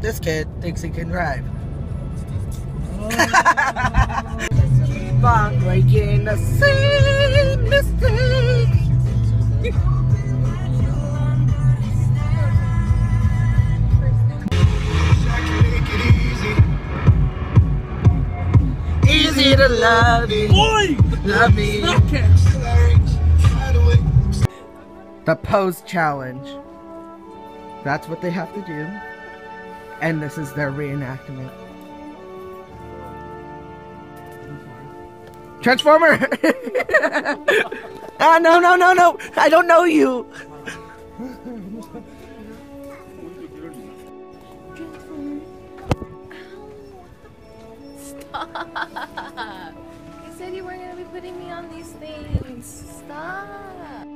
this kid thinks he can drive. Keep on breaking the same mistakes. Easy to love you, Oi! love me. The pose challenge. That's what they have to do. And this is their reenactment. Transformer! ah, no, no, no, no! I don't know you! Stop. You said you weren't to be putting me on these things. Stop.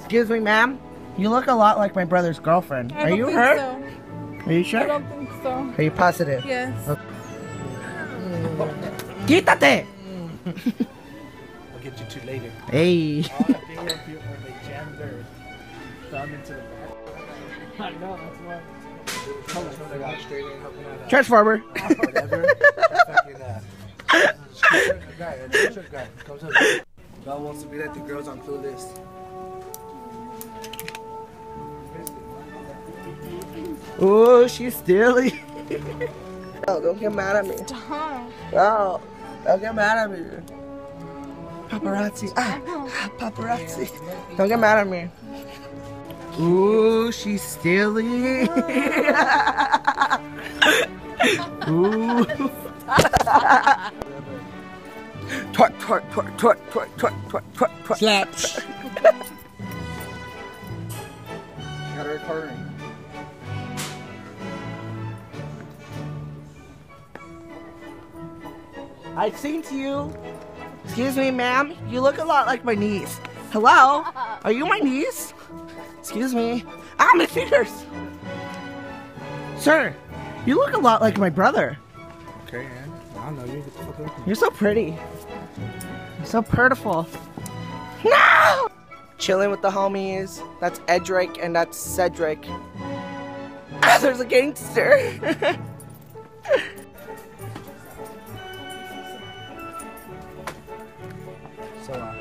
Excuse me, ma'am. You look a lot like my brother's girlfriend. I Are you her? So. Are you sure? I don't think so. Are you positive? Yes. Okay. Mm. Quítate! I'll get you two later. Hey. Church farmer. Wants to be like the girls on Clueless. Oh, she's stealing. oh, don't get mad at me. Stop. Oh, don't get mad at me. Paparazzi. Ah, ah, paparazzi. Don't get mad at me. Ooh, she's stealing. Ooh. twerk, twerk, twerk, twerk, twerk, twerk, twerk, twerk, twerk. Slaps. Got a recording. I sing to you. Excuse me, ma'am. You look a lot like my niece. Hello? Are you my niece? Excuse me. Ah, my fingers. Sir, you look a lot like my brother. Okay, man. I don't know. you. Get the fuck away You're so pretty. You're so beautiful. No! Chilling with the homies. That's Edric and that's Cedric. Ah, there's a gangster. So, uh,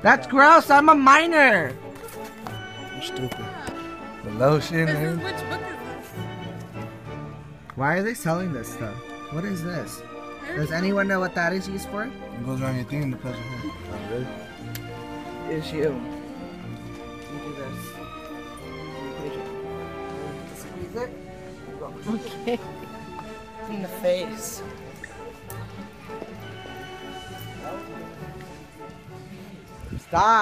that's gross. I'm a minor. you're stupid. The lotion, is, man. which book is Why are they selling this stuff? What is this? this? Does anyone know what that is used for? It goes around your thing in the present here. Oh, really? Is you. You do this. Squeeze it. Okay. In the face. stop.